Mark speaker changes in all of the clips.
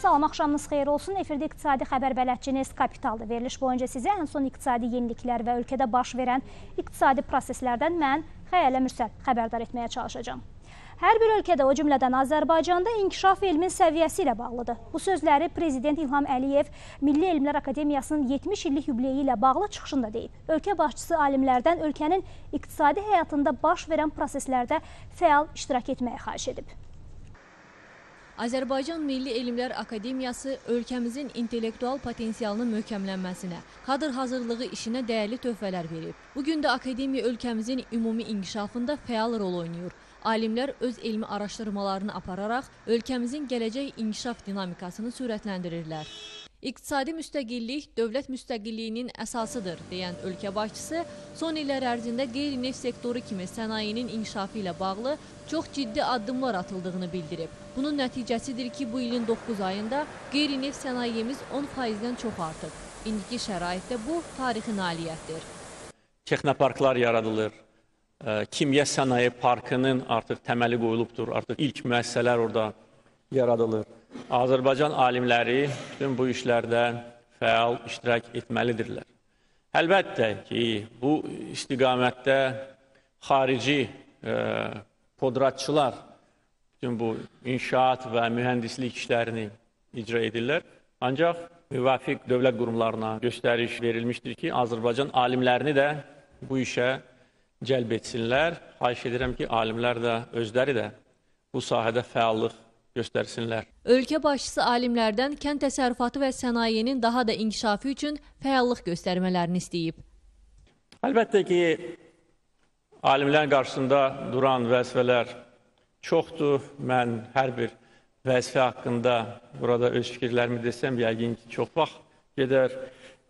Speaker 1: Salam, axşamınız xeyir olsun. Efirdə iqtisadi xəbər bələdçiniz Kapitaldır. Veriliş boyunca sizə ən son iqtisadi yeniliklər və ölkədə baş verən iqtisadi proseslərdən mən Xəyalə Mürsəl xəbərdar etməyə çalışacağım. Hər bir ölkədə, o cümlədən Azərbaycanda inkişaf elmin səviyyəsi ilə bağlıdır. Bu sözləri Prezident İlham Əliyev Milli Elmlər Akademiyasının 70 illik yubileyi ilə bağlı çıxışında deyib. Ölkə başçısı alimlərdən ölkənin iqtisadi həyatında baş verən proseslərdə fəal iştirak etməyə xahiş edib.
Speaker 2: Azərbaycan Milli Elmlər Akademiyası ölkəmizin intellektual potensialının möhkəmlənməsinə, kadr hazırlığı işinə dəyərli töhfələr verib. Bu gün də akademiya ölkəmizin ümumi inkişafında fəal rol oynayır. Alimlər öz elmi araşdırmalarını apararaq ölkəmizin gələcək inkişaf dinamikasını sürətləndirirlər. İqtisadi müstəqillik dövlət müstəqilliyinin əsasıdır, deyən ölkə başçısı son illər ərzində qeyri-neft sektoru kimi sənayenin inkişafı ilə bağlı çox ciddi addımlar atıldığını bildirib. Bunun nəticəsidir ki, bu ilin 9 ayında qeyri-neft sənayemiz 10%-dən çox artıb. İndiki şəraitdə bu tarixi nailiyyətdir.
Speaker 3: Texnoparklar yaradılır. Kimya sənaye parkının artıq təməli qoyulubdur. Artıq ilk müəssisələr orada yaradılır. Azərbaycan alimləri bütün bu işlərdə fəal iştirak etməlidirlər. Əlbəttə ki, bu istiqamətdə xarici e, podratçılar bütün bu inşaat və mühəndislik işlərini icra edirlər. Ancaq müvafiq dövlət qurumlarına göstəriş verilmişdir ki, Azərbaycan alimlərini də bu işə cəlb etsinlər. Xahiş edirəm ki, alimlər də özləri də bu sahədə fəallıq göstərsinlər.
Speaker 2: Ölkə başçısı alimlərdən kənd təsərrüfatı və sənayenin daha da inkişafı üçün fəallıq göstərmələrini istəyib.
Speaker 3: Əlbəttə ki, alimlərin qarşısında duran vəzifələr çoxdur. Mən hər bir vəzifə haqqında burada öz fikirlərimi desəm, yəqin ki, çox vaxt gedər.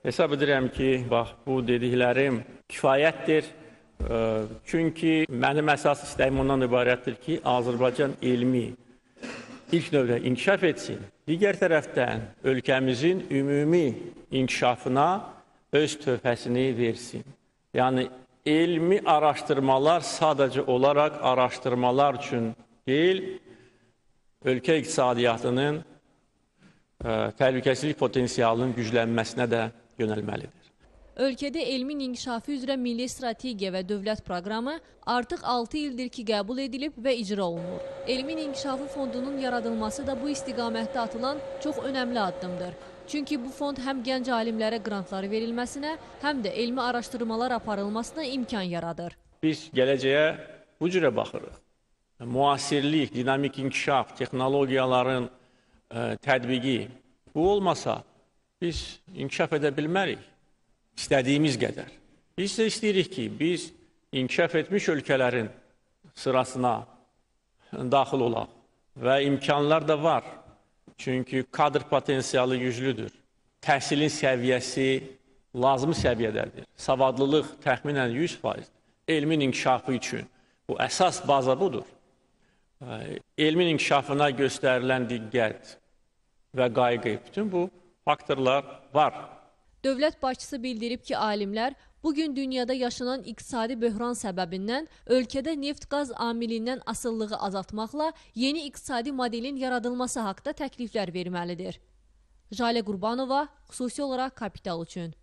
Speaker 3: Hesab edirəm ki, bax, bu dediklərim kifayətdir. Çünki mənim əsas istəyim ondan ibarətdir ki, Azərbaycan elmi ilk növdə inkişaf etsin. Digər tərəfdən ölkəmizin ümumi inkişafına öz töhfəsini versin. Yəni elmi araşdırmalar sadəcə olaraq araşdırmalar üçün deyil, ölkə iqtisadiyyatının ə, e, təhlükəsizlik potensialının güclənməsinə də yönəlməlidir.
Speaker 2: Ölkədə elmin inkişafı üzrə Milli Strategiya və Dövlət Proqramı artıq 6 ildir ki, qəbul edilib və icra olunur. Elmin İnkişafı Fondunun yaradılması da bu istiqamətdə atılan çox önəmli addımdır. Çünki bu fond həm gənc alimlərə qrantları verilməsinə, həm də elmi araşdırmalar aparılmasına imkan yaradır.
Speaker 3: Biz gələcəyə bu cürə baxırıq. Müasirlik, dinamik inkişaf, texnologiyaların ə, e, tətbiqi bu olmasa biz inkişaf edə bilmərik istədiyimiz qədər. Biz isə istəyirik ki, biz inkişaf etmiş ölkələrin sırasına daxil olaq və imkanlar da var. Çünki kadr potensialı güclüdür. Təhsilin səviyyəsi lazımi səviyyədədir. Savadlılıq təxminən 100%. Elmin inkişafı üçün bu əsas baza budur. Elmin inkişafına göstərilən diqqət və qayğı bütün bu faktorlar var.
Speaker 2: Dövlət başçısı bildirib ki, alimlər bugün dünyada yaşanan iqtisadi böhran səbəbindən ölkədə neft-qaz amilindən asılılığı azaltmaqla yeni iqtisadi modelin yaradılması haqda təkliflər verməlidir. Jalə Qurbanova, xüsusi olaraq Kapital üçün.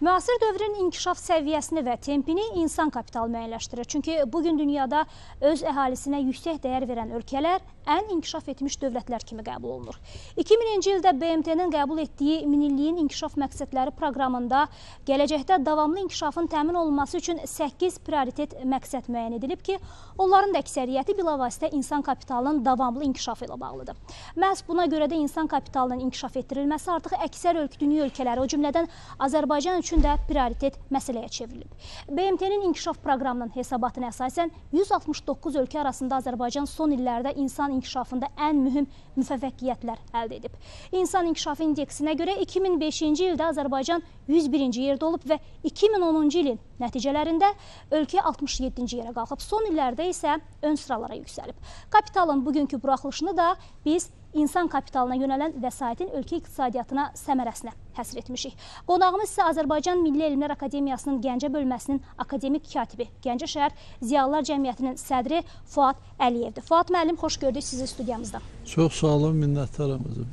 Speaker 1: Müasir dövrün inkişaf səviyyəsini və tempini insan kapitalı müəyyənləşdirir. Çünki bugün dünyada öz əhalisinə yüksək dəyər verən ölkələr ən inkişaf etmiş dövlətlər kimi qəbul olunur. 2000-ci ildə BMT-nin qəbul etdiyi Minilliyin İnkişaf Məqsədləri proqramında gələcəkdə davamlı inkişafın təmin olunması üçün 8 prioritet məqsəd müəyyən edilib ki, onların da əksəriyyəti bilavasitə insan kapitalının davamlı inkişafı ilə bağlıdır. Məhz buna görə də insan kapitalının inkişaf etdirilməsi artıq əksər ölk dünya ölkələri, o cümlədən Azərbaycan üçün də prioritet məsələyə çevrilib. BMT-nin inkişaf proqramının hesabatına əsasən 169 ölkə arasında Azərbaycan son illərdə insan insan inkişafında ən mühüm müvəffəqiyyətlər əldə edib. İnsan inkişafı indeksinə görə 2005-ci ildə Azərbaycan 101-ci yerdə olub və 2010-cu ilin nəticələrində ölkə 67-ci yerə qalxıb. Son illərdə isə ön sıralara yüksəlib. Kapitalın bugünkü buraxılışını da biz insan kapitalına yönələn vəsaitin ölkə iqtisadiyyatına səmərəsinə həsr etmişik. Qonağımız isə Azərbaycan Milli Elmlər Akademiyasının Gəncə bölməsinin akademik katibi, Gəncə şəhər Ziyalılar Cəmiyyətinin sədri Fuad Əliyevdir. Fuad müəllim, xoş gördük sizi studiyamızda.
Speaker 4: Çox sağ olun, minnətdaram özüm.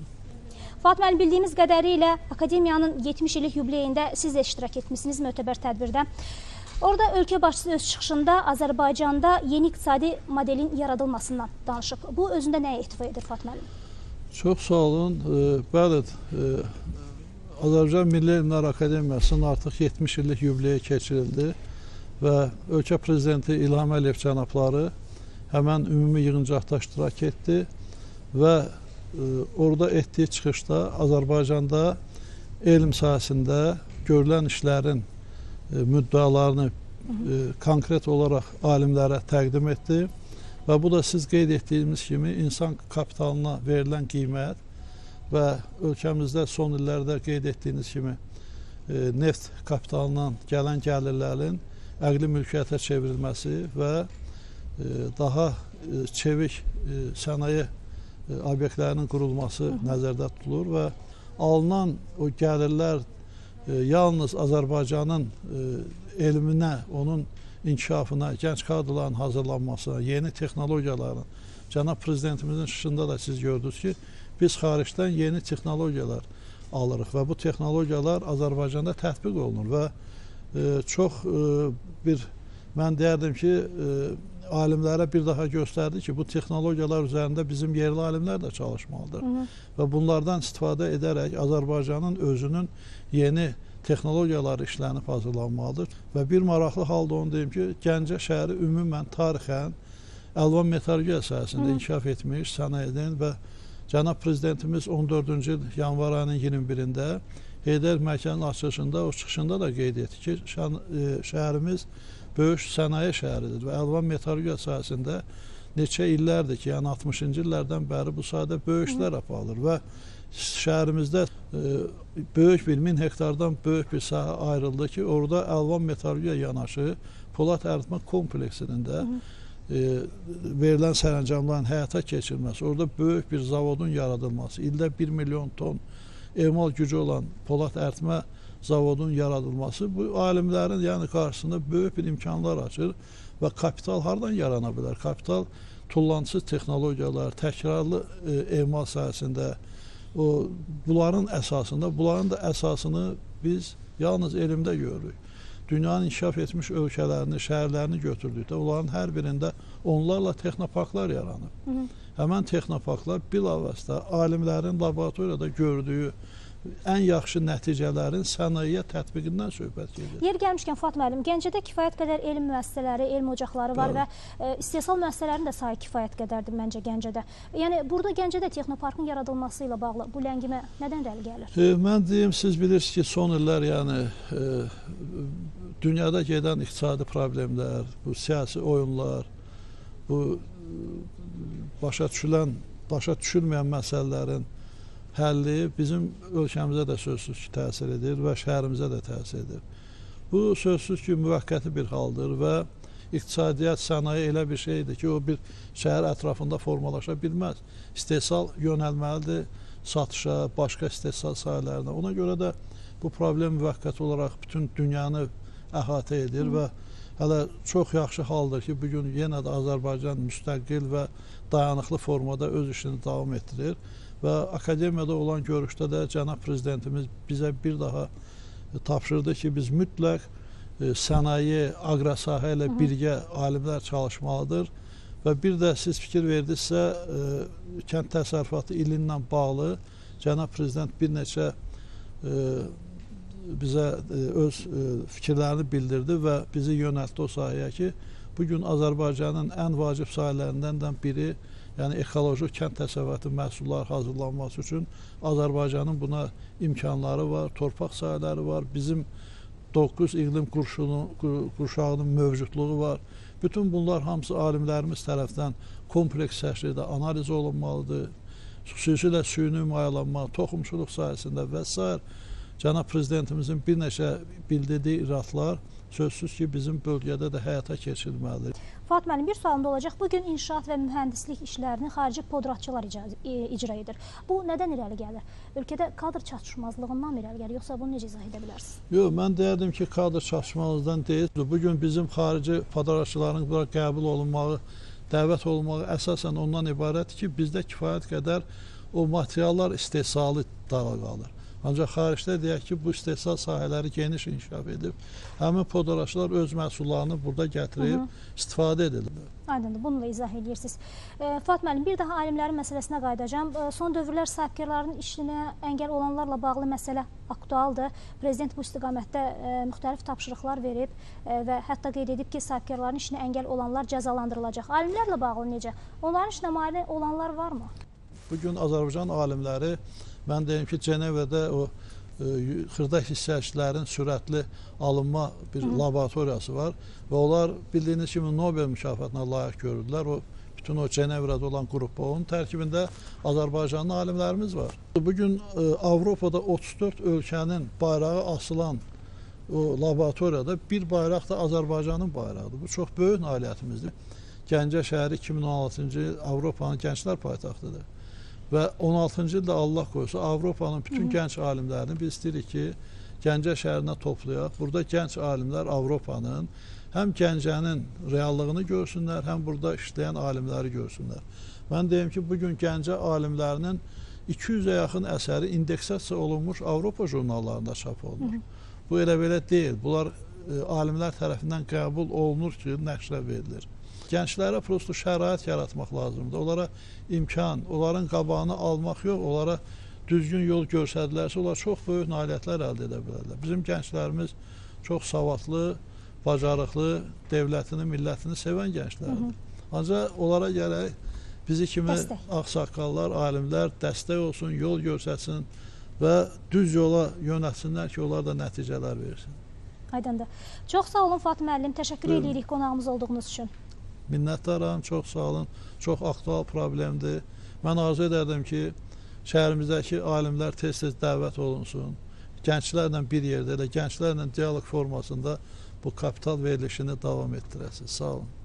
Speaker 1: Fuad müəllim, bildiyimiz qədərilə Akademiyanın 70 illik yubileyində siz də iştirak etmişsiniz mötəbər tədbirdə. Orada ölkə başçısı öz çıxışında Azərbaycanda yeni iqtisadi modelin yaradılmasından danışıb. Bu özündə nəyə etifa edir Fuad müəllim?
Speaker 4: Çox sağ olun. Bəli, Azərbaycan Milli Elmlər Akademiyasının artıq 70 illik yubileyi keçirildi və ölkə prezidenti İlham Əliyev cənabları həmən ümumi yığıncaqda iştirak etdi və orada etdiyi çıxışda Azərbaycanda elm sahəsində görülən işlərin müddəalarını konkret olaraq alimlərə təqdim etdi və bu da siz qeyd etdiyimiz kimi insan kapitalına verilən qiymət və ölkəmizdə son illərdə qeyd etdiyiniz kimi neft kapitalından gələn gəlirlərin əqli mülkiyyətə çevrilməsi və daha çevik sənaye obyektlərinin qurulması nəzərdə tutulur və alınan o gəlirlər yalnız Azərbaycanın elminə, onun inkişafına, gənc kadrların hazırlanmasına, yeni texnologiyaların, cənab prezidentimizin çıxışında da siz gördünüz ki, biz xaricdən yeni texnologiyalar alırıq və bu texnologiyalar Azərbaycanda tətbiq olunur və e, çox e, bir mən deyərdim ki, e, alimlərə bir daha göstərdi ki, bu texnologiyalar üzərində bizim yerli alimlər də çalışmalıdır. Hı -hı. Və bunlardan istifadə edərək Azərbaycanın özünün yeni texnologiyalar işlənib hazırlanmalıdır. Və bir maraqlı halda onu deyim ki, Gəncə şəhəri ümumən tarixən əlvan metallurgiya sahəsində inkişaf etmiş sənayedin və cənab prezidentimiz 14-cü il yanvar ayının 21-də Heydər Mərkəzinin açılışında, o çıxışında da qeyd etdi ki, e, şəhərimiz böyük sənaye şəhəridir və əlvan metallurgiya sahəsində neçə illərdir ki, yəni 60-cı illərdən bəri bu sahədə böyük işlər aparılır və şəhərimizdə e, böyük bir 1000 hektardan böyük bir sahə ayrıldı ki, orada əlvan metallurgiya yanaşı Polad əritmə kompleksinin də e, verilən sərəncamların həyata keçirilməsi, orada böyük bir zavodun yaradılması, ildə 1 milyon ton emal gücü olan Polad əritmə zavodun yaradılması bu alimlərin yəni qarşısında böyük bir imkanlar açır və kapital hardan yarana bilər? Kapital tullansız texnologiyalar, təkrarlı e, emal sahəsində, o bunların əsasında, bunların da əsasını biz yalnız elmdə görürük. Dünyanın inkişaf etmiş ölkələrini, şəhərlərini götürdükdə onların hər birində onlarla texnoparklar yaranıb. Hı -hı. Həmən texnoparklar bilavasitə alimlərin laboratoriyada gördüyü ən yaxşı nəticələrin sənayeyə tətbiqindən söhbət gedir.
Speaker 1: Yer gəlmişkən Fuad müəllim, Gəncədə kifayət qədər elm müəssisələri, elm ocaqları var Bəli. və e, istehsal müəssisələrinin də sayı kifayət qədərdir məncə Gəncədə. Yəni burada Gəncədə texnoparkın yaradılması ilə bağlı bu ləngimə nədən irəli gəlir?
Speaker 4: E, mən deyim, siz bilirsiniz ki, son illər yəni e, dünyada gedən iqtisadi problemlər, bu siyasi oyunlar, bu başa düşülən, başa düşülməyən məsələlərin həlli bizim ölkəmizə də sözsüz ki, təsir edir və şəhərimizə də təsir edir. Bu sözsüz ki, müvəqqəti bir haldır və iqtisadiyyat, sənaye elə bir şeydir ki, o bir şəhər ətrafında formalaşa bilməz. İstehsal yönəlməlidir satışa, başqa istehsal sahələrinə. Ona görə də bu problem müvəqqəti olaraq bütün dünyanı əhatə edir Hı. və hələ çox yaxşı haldır ki, bugün yenə də Azərbaycan müstəqil və dayanıqlı formada öz işini davam etdirir və akademiyada olan görüşdə də cənab prezidentimiz bizə bir daha tapşırdı ki, biz mütləq e, sənaye, aqra sahə ilə birgə alimlər çalışmalıdır və bir də siz fikir verdinizsə, e, kənd təsərrüfatı ili ilə bağlı cənab prezident bir neçə e, bizə öz fikirlərini bildirdi və bizi yönəltdi o sahəyə ki, bugün Azərbaycanın ən vacib sahələrindən də biri yəni ekoloji kənd təsərrüfatı məhsullar hazırlanması üçün Azərbaycanın buna imkanları var, torpaq sahələri var, bizim 9 iqlim qurşunu, qurşağının mövcudluğu var. Bütün bunlar hamısı alimlərimiz tərəfdən kompleks şəkildə analiz olunmalıdır. Xüsusilə süni mayalanma, toxumçuluq sahəsində və s. cənab prezidentimizin bir neçə bildirdiyi iradlar sözsüz ki, bizim bölgədə də həyata keçirilməlidir.
Speaker 1: Fuat müəllim, bir sualım da olacaq. Bu gün inşaat və mühəndislik işlərini xarici podratçılar icra edir. Bu nədən irəli gəlir? Ölkədə kadr çatışmazlığından irəli gəlir, yoxsa bunu necə izah edə bilərsiniz?
Speaker 4: Yox, mən deyərdim ki, kadr çatışmazlıqdan deyil. Bu gün bizim xarici podratçıların bura qəbul olunmağı, dəvət olunmağı əsasən ondan ibarətdir ki, bizdə kifayət qədər o materiallar istehsalı dağa qalır. Ancaq xaricdə deyək ki, bu istehsal sahələri geniş inkişaf edib. Həmin podaraşlar öz məhsullarını burada gətirib Hı -hı. istifadə edirlər.
Speaker 1: Aydındır, bunu da izah edirsiniz. E, Fuat müəllim, bir daha alimlərin məsələsinə qayıdacağam. E, son dövrlər sahibkarların işinə əngəl olanlarla bağlı məsələ aktualdır. Prezident bu istiqamətdə e, müxtəlif tapşırıqlar verib e, və hətta qeyd edib ki, sahibkarların işinə əngəl olanlar cəzalandırılacaq. Alimlərlə bağlı necə? Onların işinə mane olanlar varmı?
Speaker 4: Bu gün Azərbaycan alimləri Mən deyim ki, Cenevədə o e, xırda hissəçilərin sürətli alınma bir Hı. laboratoriyası var və onlar bildiyiniz kimi Nobel mükafatına layiq görüldülər. O bütün o Cenevrədə olan qrup onun tərkibində Azərbaycanlı alimlərimiz var. Bu gün ə, e, Avropada 34 ölkənin bayrağı asılan o laboratoriyada bir bayraq da Azərbaycanın bayrağıdır. Bu çox böyük nailiyyətimizdir. Gəncə şəhəri 2016-cı il Avropanın gənclər paytaxtıdır. Və 16-cı ildə Allah qoysa Avropanın bütün Hı -hı. gənc alimlərini biz istəyirik ki, Gəncə şəhərinə toplayaq. Burada gənc alimlər Avropanın həm Gəncənin reallığını görsünlər, həm burada işləyən alimləri görsünlər. Mən deyim ki, bu gün Gəncə alimlərinin 200-ə yaxın əsəri indeksasiya olunmuş Avropa jurnallarında çap olunur. Hı -hı. Bu elə belə deyil. Bunlar e, alimlər tərəfindən qəbul olunur ki, nəşrə verilir. Gənclərə prosto şərait yaratmaq lazımdır. Onlara imkan, onların qabağını almaq yox, onlara düzgün yol göstərilərsə, onlar çox böyük nailiyyətlər əldə edə bilərlər. Bizim gənclərimiz çox savadlı, bacarıqlı, dövlətini, millətini sevən gənclərdir. Ancaq onlara gərək bizi kimi dəstək. ağsaqqallar, alimlər dəstək olsun, yol göstərsin və düz yola yönətsinlər ki, onlar da nəticələr versin.
Speaker 1: Aydındır. Çox sağ olun Fatma müəllim. Təşəkkür Buyurun. edirik qonağımız olduğunuz üçün
Speaker 4: minnətdaram, çox sağ olun. Çox aktual problemdir. Mən arzu edərdim ki, şəhərimizdəki alimlər tez-tez dəvət olunsun. Gənclərlə bir yerdə, elə gənclərlə dialoq formasında bu kapital verilişini davam etdirəsiniz. Sağ olun.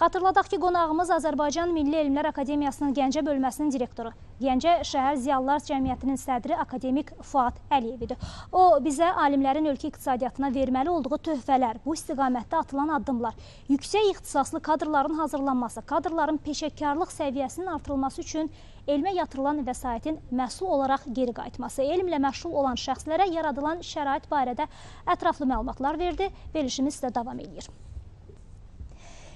Speaker 1: Xatırladaq ki, qonağımız Azərbaycan Milli Elmlər Akademiyasının Gəncə bölməsinin direktoru, Gəncə Şəhər Ziyalılar Cəmiyyətinin sədri akademik Fuad Əliyevidir. O, bizə alimlərin ölkə iqtisadiyyatına verməli olduğu töhfələr, bu istiqamətdə atılan addımlar, yüksək ixtisaslı kadrların hazırlanması, kadrların peşəkarlıq səviyyəsinin artırılması üçün elmə yatırılan vəsaitin məhsul olaraq geri qayıtması, elmlə məşğul olan şəxslərə yaradılan şərait barədə ətraflı məlumatlar verdi. Verilişimiz sizə davam edir.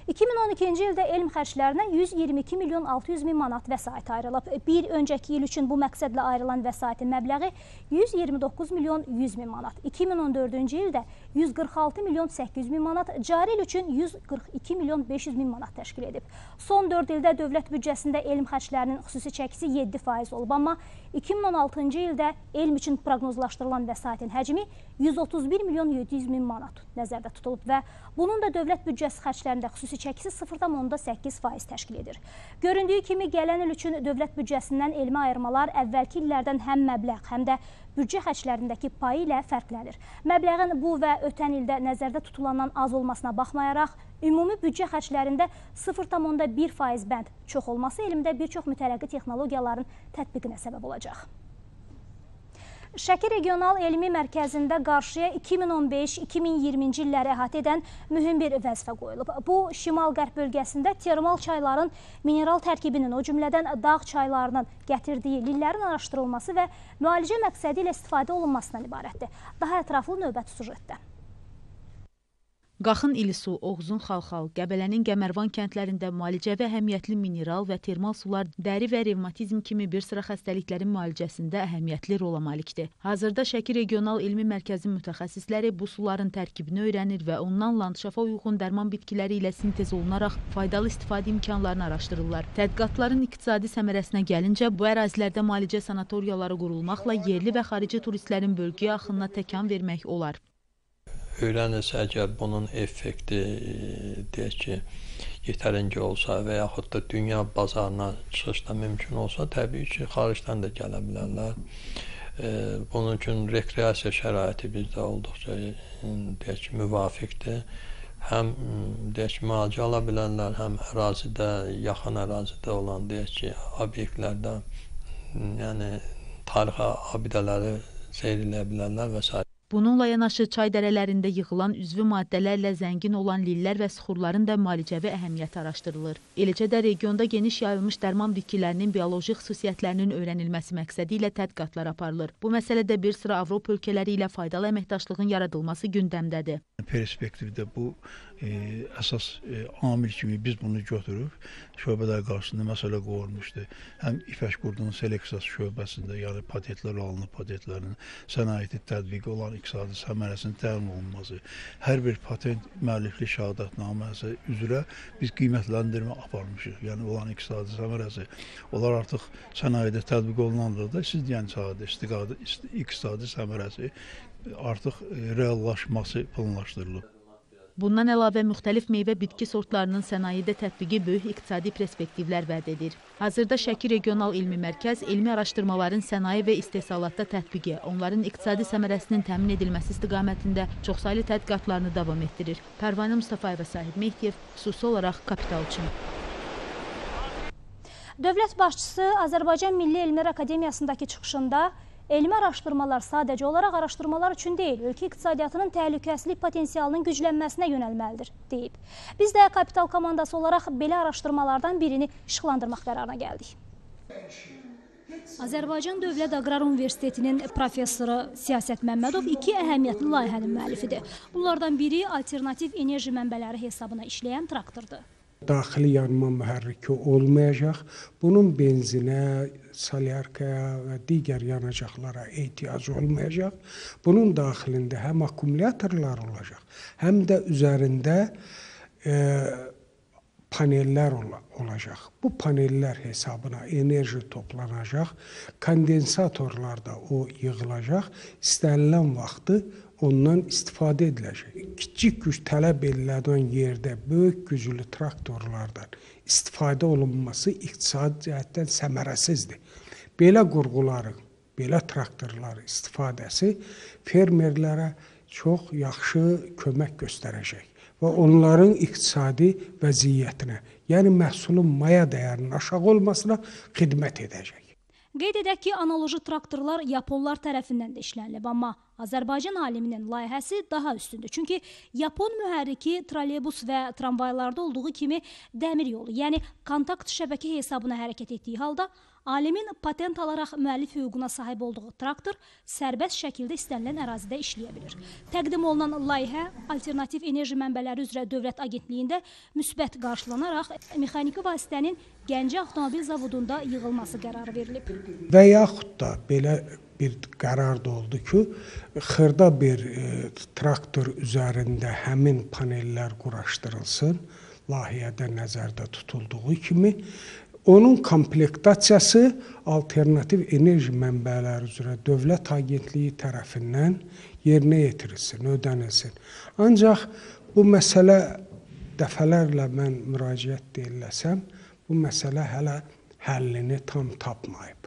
Speaker 1: 2012-ci ildə elm xərclərinə 122 milyon 600 min manat vəsait ayrılıb. Bir öncəki il üçün bu məqsədlə ayrılan vəsaitin məbləği 129 milyon 100 min manat. 2014-cü ildə 146 milyon 800 min manat, cari il üçün 142 milyon 500 min manat təşkil edib. Son 4 ildə dövlət büdcəsində elm xərclərinin xüsusi çəkisi 7% olub, amma 2016-cı ildə elm üçün proqnozlaşdırılan vəsaitin həcmi 131 milyon 700 min manat nəzərdə tutulub və bunun da dövlət büdcəsi xərclərində xüsusi çəkisi 0,8% təşkil edir. Göründüyü kimi gələn il üçün dövlət büdcəsindən elmi ayırmalar əvvəlki illərdən həm məbləğ, həm də büdcə xərclərindəki payı ilə fərqlənir. Məbləğin bu və ötən ildə nəzərdə tutulandan az olmasına baxmayaraq, ümumi büdcə xərclərində 0,1% bənd çox olması elmdə bir çox mütərəqqi texnologiyaların tətbiqinə səbəb olacaq. Şəki Regional Elmi Mərkəzində qarşıya 2015-2020-ci illəri əhatə edən mühüm bir vəzifə qoyulub. Bu, şimal-qərb bölgəsində termal çayların mineral tərkibinin, o cümlədən dağ çaylarının gətirdiyi lillərin araşdırılması və müalicə məqsədi ilə istifadə olunmasından ibarətdir. Daha ətraflı növbəti sujetdə.
Speaker 5: Qaxın İlisu, Oğuzun Xalxal, Qəbələnin Qəmərvan kəndlərində müalicəvi əhəmiyyətli mineral və termal sular dəri və revmatizm kimi bir sıra xəstəliklərin müalicəsində əhəmiyyətli rola malikdir. Hazırda Şəki Regional Elmi Mərkəzinin mütəxəssisləri bu suların tərkibini öyrənir və ondan landşafa uyğun dərman bitkiləri ilə sintez olunaraq faydalı istifadə imkanlarını araşdırırlar. Tədqiqatların iqtisadi səmərəsinə gəlincə, bu ərazilərdə müalicə sanatoriyaları qurulmaqla yerli və xarici turistlərin bölgəyə axınına təkan vermək olar
Speaker 6: öyrənilsə, əgər bunun effekti deyək ki, yetərincə olsa və yaxud da dünya bazarına çıxış da mümkün olsa, təbii ki, xaricdən də gələ bilərlər. E, bunun üçün rekreasiya şəraiti bizdə olduqca e, deyək ki, müvafiqdir. Həm deyək ki, müalicə ala bilənlər, həm ərazidə, yaxın ərazidə olan deyək ki, obyektlərdə yəni tarixi abidələri seyr edə bilərlər və s.
Speaker 5: Bununla yanaşı çay dərələrində yığılan üzvü maddələrlə zəngin olan lillər və suxurların da müalicəvi əhəmiyyəti araşdırılır. Eləcə də regionda geniş yayılmış dərman bitkilərinin bioloji xüsusiyyətlərinin öyrənilməsi məqsədi ilə tədqiqatlar aparılır. Bu məsələdə bir sıra Avropa ölkələri ilə faydalı əməkdaşlığın yaradılması gündəmdədir.
Speaker 7: perspektivdə bu e, əsas e, amil kimi biz bunu götürüb şöbələr qarşısında məsələ qoyulmuşdu. Həm İpək Qurdunun seleksiyası şöbəsində, yəni patentlər alınıb, patentlərin sənayeti tətbiqi olan iqtisadi səmərəsinin təmin olunması, hər bir patent müəlliflik şəhadətnaməsi üzrə biz qiymətləndirmə aparmışıq. Yəni olan iqtisadi səmərəsi onlar artıq sənayedə tətbiq olunanda da siz deyən sahədə istiqadə iqtisadi səmərəsi artıq e, reallaşması planlaşdırılıb.
Speaker 5: Bundan əlavə müxtəlif meyvə bitki sortlarının sənayedə tətbiqi böyük iqtisadi perspektivlər vəd edir. Hazırda Şəki Regional Elmi Mərkəz elmi araşdırmaların sənaye və istehsalatda tətbiqi, onların iqtisadi səmərəsinin təmin edilməsi istiqamətində çoxsaylı tədqiqatlarını davam etdirir. Pərvanə Mustafayeva, Sahib Mehdiyev, xüsusi olaraq Kapital üçün.
Speaker 1: Dövlət başçısı Azərbaycan Milli Elmlər Akademiyasındakı çıxışında elmi araşdırmalar sadəcə olaraq araşdırmalar üçün deyil, ölkə iqtisadiyyatının təhlükəsizlik potensialının güclənməsinə yönəlməlidir, deyib. Biz də Kapital komandası olaraq belə araşdırmalardan birini işıqlandırmaq qərarına gəldik. Azərbaycan Dövlət Aqrar Universitetinin professoru Siyasət Məmmədov iki əhəmiyyətli layihənin müəllifidir. Bunlardan biri alternativ enerji mənbələri hesabına işləyən traktordur.
Speaker 8: Daxili yanma mühərriki olmayacaq. Bunun benzinə, solyarkaya və digər yanacaqlara ehtiyac olmayacaq. Bunun daxilində həm akkumulyatorlar olacaq, həm də üzərində e, panellər ola, olacaq. Bu panellər hesabına enerji toplanacaq, kondensatorlarda o yığılacaq, istənilən vaxtı ondan istifadə ediləcək. Kiçik güc tələb edilən yerdə böyük güclü traktorlardan istifadə olunması iqtisadi cəhətdən səmərəsizdir. Belə qurğuların, belə traktorların istifadəsi fermerlərə çox yaxşı kömək göstərəcək və onların iqtisadi vəziyyətinə, yəni məhsulun maya dəyərinin aşağı olmasına xidmət edəcək.
Speaker 1: Qeyd edək ki, analoji traktorlar Yaponlar tərəfindən də işlənilib, amma Azərbaycan aliminin layihəsi daha üstündür. Çünki Yapon mühərriki trolleybus və tramvaylarda olduğu kimi dəmir yolu, yəni kontakt şəbəkə hesabına hərəkət etdiyi halda alimin patent alaraq müəllif hüququna sahib olduğu traktor sərbəst şəkildə istənilən ərazidə işləyə bilir. Təqdim olunan layihə alternativ enerji mənbələri üzrə Dövlət Agentliyində müsbət qarşılanaraq mexaniki vasitənin Gəncə avtomobil zavodunda yığılması qərarı verilib.
Speaker 8: Və yaxud da belə bir qərar da oldu ki, xırda bir e, traktor üzərində həmin panellər quraşdırılsın. Layihədə nəzərdə tutulduğu kimi onun komplektasiyası alternativ enerji mənbələri üzrə Dövlət Agentliyi tərəfindən yerinə yetirilsin, ödənilsin. Ancaq bu məsələ dəfələrlə mən müraciət eləsəm, bu məsələ hələ həllini tam tapmayıb.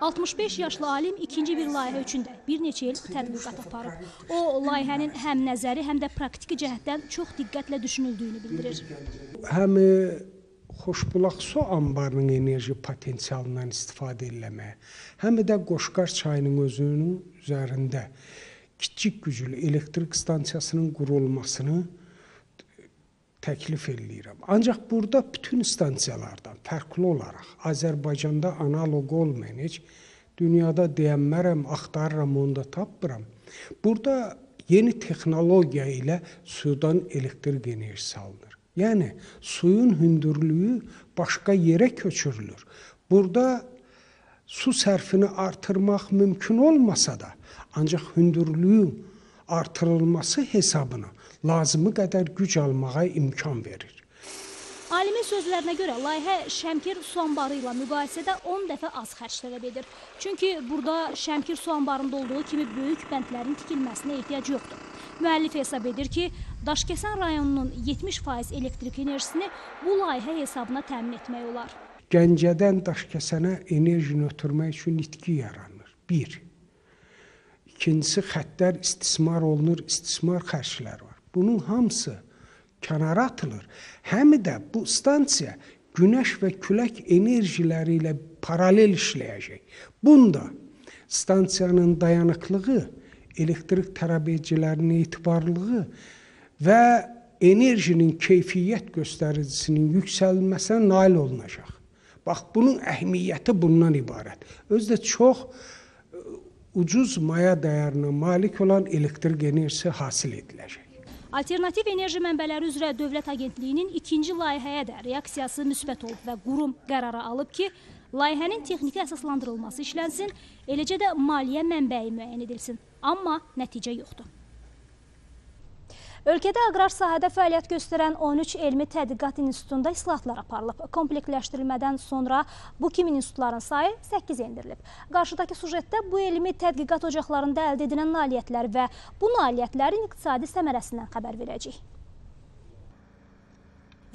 Speaker 1: 65 yaşlı alim ikinci bir layihə üçün də bir neçə il tədqiqat aparıb. O, layihənin həm nəzəri, həm də praktiki cəhətdən çox diqqətlə düşünüldüyünü bildirir.
Speaker 8: Həm e, Xoşbulaq su anbarının enerji potensialından istifadə eləməyə, həm də Qoşqar çayının özünün üzərində kiçik güclü elektrik stansiyasının qurulmasını təklif eləyirəm. Ancaq burada bütün stansiyalardan fərqli olaraq Azərbaycanda analoq olmayan heç dünyada deyənmərəm, axtarıram, onu da tapmıram. Burada yeni texnologiya ilə sudan elektrik enerjisi alınır. Yəni suyun hündürlüyü başqa yerə köçürülür. Burada su sərfini artırmaq mümkün olmasa da, ancaq hündürlüyün artırılması hesabına lazımı qədər güc almağa imkan verir.
Speaker 1: Alimin sözlərinə görə layihə Şəmkir su anbarı ilə müqayisədə 10 dəfə az xərc tələb edir. Çünki burada Şəmkir su anbarında olduğu kimi böyük bəndlərin tikilməsinə ehtiyac yoxdur. Müəllif hesab edir ki, Daşkəsən rayonunun 70% elektrik enerjisini bu layihə hesabına təmin etmək olar.
Speaker 8: Gəncədən Daşkəsənə enerjini ötürmək üçün itki yaranır. 1. İkincisi xəttlər istismar olunur, istismar xərcləri var. Bunun hamısı kənara atılır. Həm də bu stansiya günəş və külək enerjiləri ilə paralel işləyəcək. Bunda stansiyanın dayanıqlığı, elektrik tərəbeyicilərinin etibarlılığı və enerjinin keyfiyyət göstəricisinin yüksəlməsinə nail olunacaq. Bax bunun əhəmiyyəti bundan ibarət. Özü də çox ə, ucuz maya dəyərinə malik olan elektrik enerjisi hasil ediləcək.
Speaker 1: Alternativ enerji mənbələri üzrə Dövlət Agentliyinin ikinci layihəyə də reaksiyası müsbət olub və qurum qərara alıb ki, layihənin texniki əsaslandırılması işlənsin, eləcə də maliyyə mənbəyi müəyyən edilsin. Amma nəticə yoxdur. Ölkədə aqrar sahədə fəaliyyət göstərən 13 elmi tədqiqat institutunda islahatlar aparılıb. Komplektləşdirilmədən sonra bu kimi institutların sayı 8 endirilib. Qarşıdakı sujetdə bu elmi tədqiqat ocaqlarında əldə edilən nailiyyətlər və bu nailiyyətlərin iqtisadi səmərəsindən xəbər verəcək.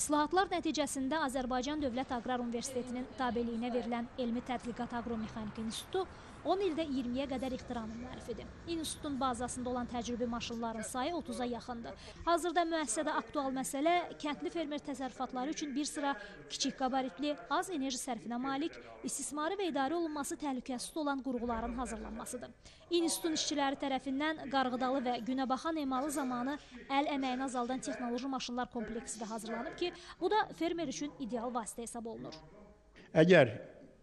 Speaker 1: İslahatlar nəticəsində Azərbaycan Dövlət Aqrar Universitetinin tabeliyinə verilən Elmi Tədqiqat Agromexanika İnstitutu 10 ildə 20-yə qədər ixtiranın müəllifidir. İnstitutun bazasında olan təcrübi maşınların sayı 30-a yaxındır. Hazırda müəssisədə aktual məsələ kəndli fermer təsərrüfatları üçün bir sıra kiçik qabaritli, az enerji sərfinə malik, istismarı və idarə olunması təhlükəsiz olan qurğuların hazırlanmasıdır. İnstitutun işçiləri tərəfindən qarğıdalı və günəbaxan emalı zamanı əl əməyini azaldan texnoloji maşınlar kompleksi də hazırlanıb ki, bu da fermer üçün ideal vasitə hesab olunur.
Speaker 9: Əgər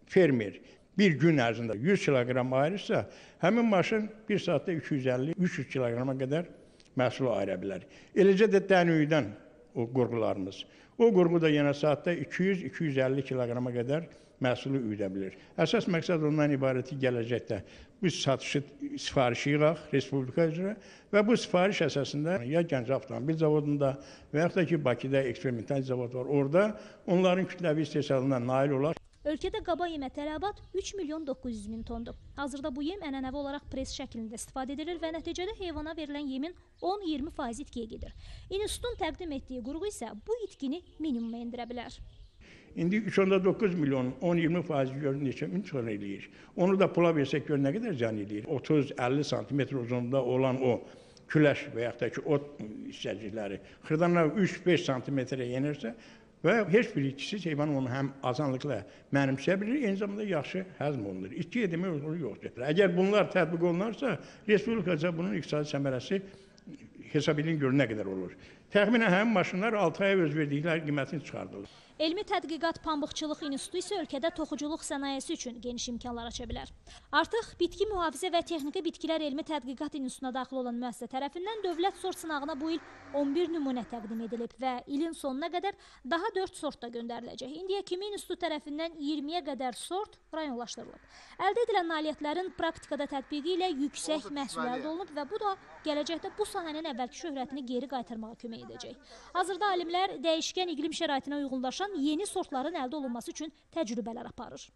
Speaker 9: fermer bir gün ərzində 100 kiloqram ayırırsa, həmin maşın 1 saatda 250-300 kiloqrama qədər məhsul ayıra bilər. Eləcə də dənüydən o qurğularımız. O qurğu da yenə saatda 200-250 kiloqrama qədər məhsulu üyüdə bilir. Əsas məqsəd ondan ibarət ki, gələcəkdə biz satışı sifarişi yığaq respublika üzrə və bu sifariş əsasında ya Gəncə avtomobil zavodunda və yaxud da ki, Bakıda eksperimental zavod var. Orada onların kütləvi istehsalına nail olar.
Speaker 1: Ölkədə qaba yemə tələbat 3 milyon 900 min tondur. Hazırda bu yem ənənəvi olaraq pres şəklində istifadə edilir və nəticədə heyvana verilən yemin 10-20 faiz itkiyə gedir. İnstitutun təqdim etdiyi qurğu isə bu itkini minimuma endirə bilər.
Speaker 9: İndi 3.9 milyon 10-20 faiz gör neçə min çıxar eləyir. Onu da pula versək gör nə qədər can eləyir. 30-50 sm uzunluğunda olan o küləş və yaxud da ki ot hissəcikləri xırdanlar 3-5 sm-ə enirsə və heç bir itkisiz heyvan onu həm asanlıqla mənimsəyə bilir, eyni zamanda yaxşı həzm olunur. İtkiyə demək yolu yoxdur. Əgər bunlar tətbiq olunarsa, respublikacə bunun iqtisadi səmərəsi hesab edin gör nə qədər olur. Təxminən həmin maşınlar 6 aya öz verdikləri qiymətini çıxardılır.
Speaker 1: Elmi Tədqiqat Pambıqçılıq İnstitutu ölkədə toxuculuq sənayesi üçün geniş imkanlar aça bilər. Artıq Bitki Mühafizə və Texniki Bitkilər Elmi Tədqiqat İnstitutuna daxil olan müəssisə tərəfindən dövlət sort sınağına bu il 11 nümunə təqdim edilib və ilin sonuna qədər daha 4 sort da göndəriləcək. İndiyə kimi institut tərəfindən 20-yə qədər sort rayonlaşdırılıb. Əldə edilən nailiyyətlərin praktikada tətbiqi ilə yüksək məhsul əldə olunub və bu da gələcəkdə bu sahənin əvvəlki şöhrətini geri qaytarmağa kömək edəcək. Hazırda alimlər dəyişkən iqlim şəraitinə uyğunlaşan yeni sortların əldə olunması üçün təcrübələr aparır.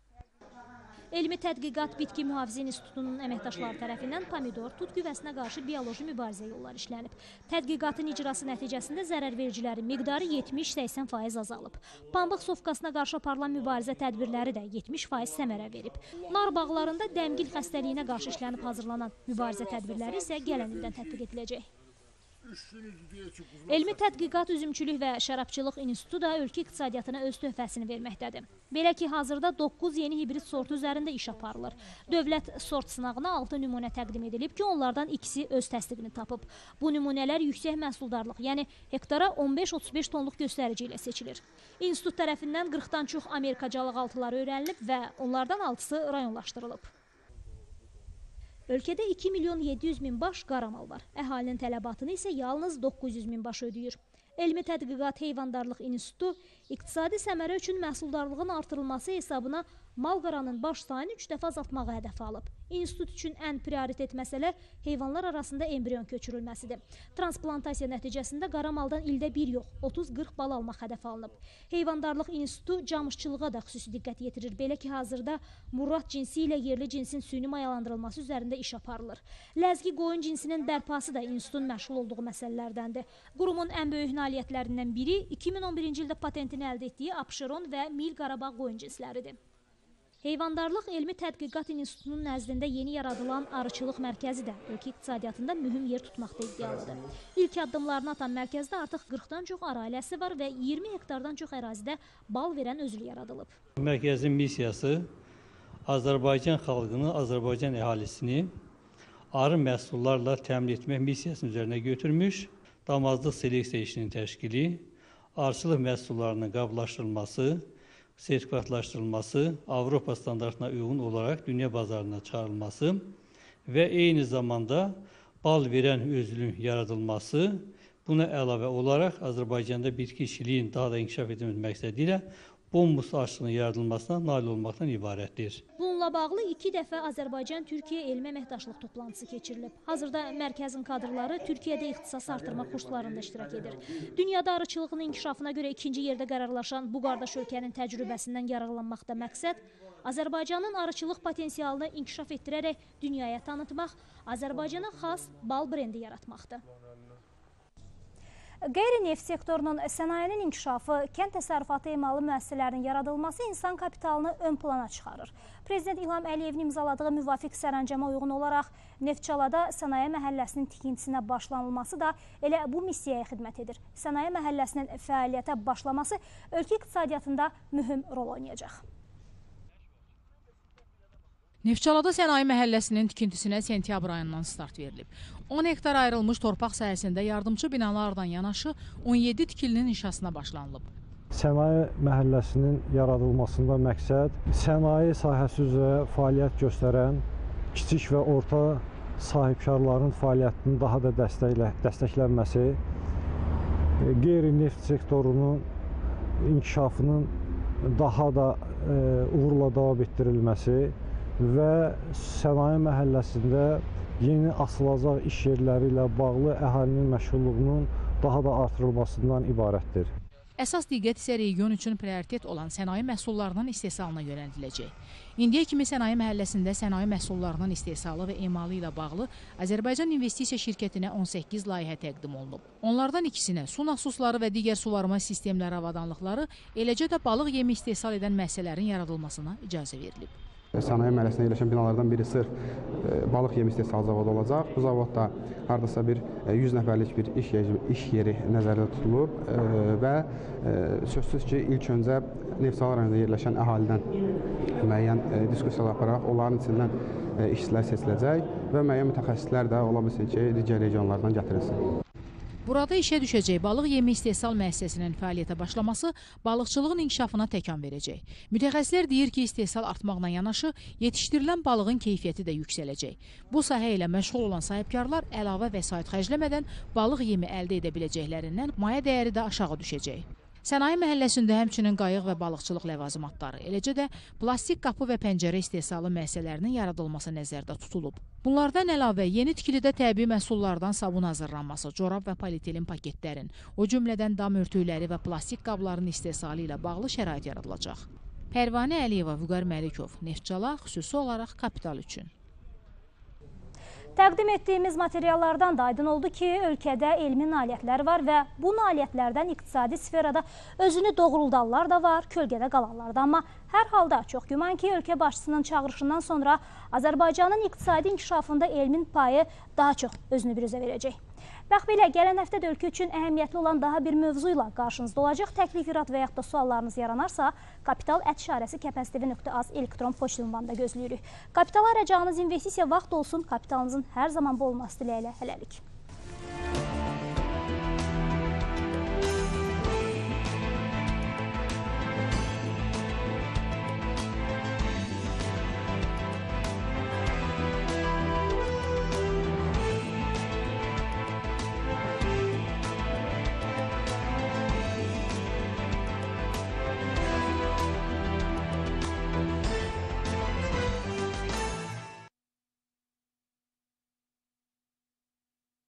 Speaker 1: Elmi Tədqiqat Bitki Mühafizə İnstitutunun əməkdaşları tərəfindən pomidor tut güvəsinə qarşı bioloji mübarizə yolları işlənib. Tədqiqatın icrası nəticəsində zərərvericilərin miqdarı 70-80% azalıb. Pambıq sofkasına qarşı aparılan mübarizə tədbirləri də 70% səmərə verib. Nar bağlarında dəmgil xəstəliyinə qarşı işlənib hazırlanan mübarizə tədbirləri isə gələn ildən tətbiq ediləcək. Elmi Tədqiqat Üzümçülük və Şərabçılıq İnstitutu da ölkə iqtisadiyyatına öz töhfəsini verməkdədir. Belə ki, hazırda 9 yeni hibrid sortu üzərində iş aparılır. Dövlət sort sınağına 6 nümunə təqdim edilib ki, onlardan ikisi öz təsdiqini tapıb. Bu nümunələr yüksək məhsuldarlıq, yəni hektara 15-35 tonluq göstərici ilə seçilir. İnstitut tərəfindən 40-dan çox Amerika calıqaltıları öyrənilib və onlardan 6-sı rayonlaşdırılıb. Ölkədə 2 milyon 700 min baş qaramal var. Əhalinin tələbatını isə yalnız 900 min baş ödəyir. Elmi Tədqiqat Heyvandarlıq İnstitutu iqtisadi səmərə üçün məhsuldarlığın artırılması hesabına malqaranın baş sayını 3 dəfə azaltmağı hədəf alıb. İnstitut üçün ən prioritet məsələ heyvanlar arasında embrion köçürülməsidir. Transplantasiya nəticəsində qara maldan ildə 1 yox, 30-40 bal almaq hədəf alınıb. Heyvandarlıq İnstitutu camışçılığa da xüsusi diqqət yetirir. Belə ki, hazırda murrat cinsi ilə yerli cinsin süni mayalandırılması üzərində iş aparılır. Ləzgi qoyun cinsinin bərpası da institutun məşğul olduğu məsələlərdəndir. Qurumun ən böyük nailiyyətlərindən biri 2011-ci ildə patentini əldə etdiyi Abşeron və Mil Qarabağ qoyun cinsləridir. Heyvandarlıq Elmi Tədqiqat İnstitutunun nəzdində yeni yaradılan arıçılıq mərkəzi də ölkə iqtisadiyyatında mühüm yer tutmaqda iddialıdır. İlk addımlarını atan mərkəzdə artıq 40-dan çox arı ailəsi var və 20 hektardan çox ərazidə bal verən özlü yaradılıb.
Speaker 10: Mərkəzin missiyası Azərbaycan xalqını, Azərbaycan əhalisini arı məhsullarla təmin etmək missiyasını üzərinə götürmüş, damazlıq seleksiya işinin təşkili, arıçılıq məhsullarının qablaşdırılması, sertifikatlaşdırılması, Avropa standartına uyğun olaraq dünya bazarına çıxarılması və eyni zamanda bal verən özlüyün yaradılması, buna əlavə olaraq Azərbaycanda bitki işçiliyin daha da inkişaf edilməsi məqsədi ilə bombus arıçılığının yaradılmasına nail olmaqdan ibarətdir.
Speaker 1: Bununla bağlı iki dəfə Azərbaycan-Türkiyə elmi əməkdaşlıq toplantısı keçirilib. Hazırda mərkəzin kadrları Türkiyədə ixtisas artırma kurslarında iştirak edir. Dünyada arıçılığın inkişafına görə ikinci yerdə qərarlaşan bu qardaş ölkənin təcrübəsindən yararlanmaqda məqsəd Azərbaycanın arıçılıq potensialını inkişaf etdirərək dünyaya tanıtmaq, Azərbaycana xas bal brendi yaratmaqdır. Qeyri-neft sektorunun sənayenin inkişafı, kənd təsərrüfatı emalı müəssisələrinin yaradılması insan kapitalını ön plana çıxarır. Prezident İlham Əliyevin imzaladığı müvafiq sərəncama uyğun olaraq Neftçalada sənaye məhəlləsinin tikintisinə başlanılması da elə bu missiyaya xidmət edir. Sənaye məhəlləsinin fəaliyyətə başlaması ölkə iqtisadiyyatında mühüm rol oynayacaq.
Speaker 11: Neftçalada sənaye məhəlləsinin tikintisinə sentyabr ayından start verilib. 10 hektar ayrılmış torpaq sahəsində yardımçı binalardan yanaşı 17 tikilinin inşasına başlanılıb.
Speaker 12: Sənaye məhəlləsinin yaradılmasında məqsəd sənaye sahəsi üzrə fəaliyyət göstərən kiçik və orta sahibkarların fəaliyyətinin daha da dəstəklə, dəstəklənməsi, qeyri-neft sektorunun inkişafının daha da e, uğurla davam etdirilməsi və sənaye məhəlləsində yeni açılacaq iş yerləri ilə bağlı əhalinin məşğulluğunun daha da artırılmasından ibarətdir.
Speaker 11: Əsas diqqət isə region üçün prioritet olan sənaye məhsullarının istehsalına yönəldiləcək. İndiyə kimi sənaye məhəlləsində sənaye məhsullarının istehsalı və emalı ilə bağlı Azərbaycan İnvestisiya şirkətinə 18 layihə təqdim olunub. Onlardan ikisinə su nasusları və digər suvarma sistemləri avadanlıqları, eləcə də balıq yemi istehsal edən müəssisələrin yaradılmasına icazə verilib.
Speaker 13: Sənaye məhəlləsində yerləşən binalardan biri sırf e, balıq yemi istehsal zavodu olacaq. Bu zavodda hardasa bir 100 e, nəfərlik bir iş yeri, iş yeri nəzərdə tutulub e, və sözsüz ki, ilk öncə Neftçala rayonunda yerləşən əhalidən müəyyən diskussiyalar apararaq onların içindən işçilər seçiləcək və müəyyən mütəxəssislər də ola bilsin ki, digər regionlardan gətirilsin.
Speaker 11: Burada işə düşəcək balıq yemi istehsal müəssisəsinin fəaliyyətə başlaması balıqçılığın inkişafına təkan verəcək. Mütəxəssislər deyir ki, istehsal artmaqla yanaşı yetişdirilən balığın keyfiyyəti də yüksələcək. Bu sahə ilə məşğul olan sahibkarlar əlavə vəsait xərcləmədən balıq yemi əldə edə biləcəklərindən maya dəyəri də aşağı düşəcək. Sənaye məhəlləsində həmçinin qayıq və balıqçılıq ləvazimatları, eləcə də plastik qapı və pəncərə istehsalı müəssisələrinin yaradılması nəzərdə tutulub. Bunlardan əlavə yeni tikilidə təbii məhsullardan sabun hazırlanması, corab və polietilin paketlərin, o cümlədən dam örtükləri və plastik qabların istehsalı ilə bağlı şərait yaradılacaq. Pərvanə Əliyeva, Vüqar Məlikov, Neftçala xüsusi olaraq kapital üçün.
Speaker 1: Təqdim etdiyimiz materiallardan da aydın oldu ki, ölkədə elmi nailiyyətlər var və bu nailiyyətlərdən iqtisadi sferada özünü doğruldanlar da var, kölgədə qalanlar da. Amma hər halda çox güman ki, ölkə başçısının çağırışından sonra Azərbaycanın iqtisadi inkişafında elmin payı daha çox özünü biruzə verəcək. Bax belə, gələn həftə də ölkə üçün əhəmiyyətli olan daha bir mövzu ilə qarşınızda olacaq. Təklif, irad və yaxud da suallarınız yaranarsa, kapital ət işarəsi kəpəstv.az elektron poçt ünvanında gözləyirik. Kapitala aracağınız investisiya vaxt olsun, kapitalınızın hər zaman bol olması diləylə hələlik.